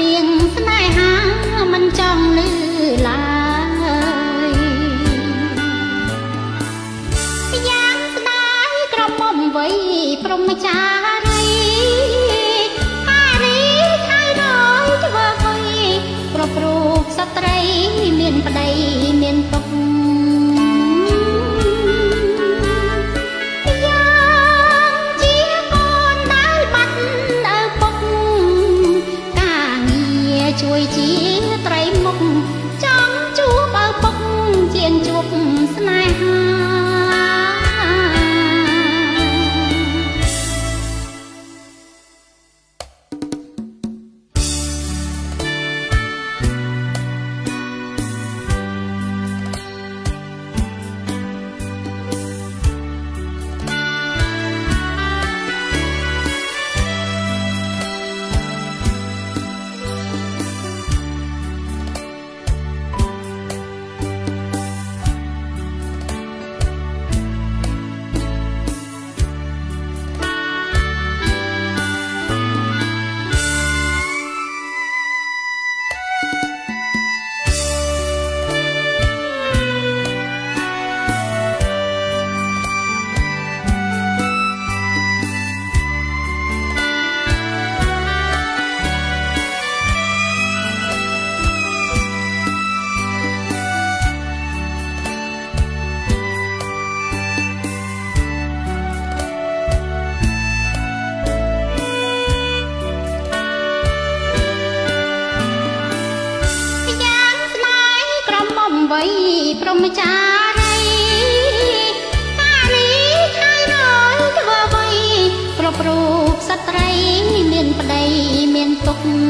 ទៀងស្នេហាមិនចង់លឺឡើយយ៉ាងស្ដាយក្រមុំវ័យព្រមចារីហារីខៅរយធ្វើអ្វីប្រព្រូកស្ត្រីមានប្តីមានត វ័យព្រមចារីការីហើយរយធ្វើអ្វីគ្រប់រូបស្ត្រី មានប្តីមានទុក្ខ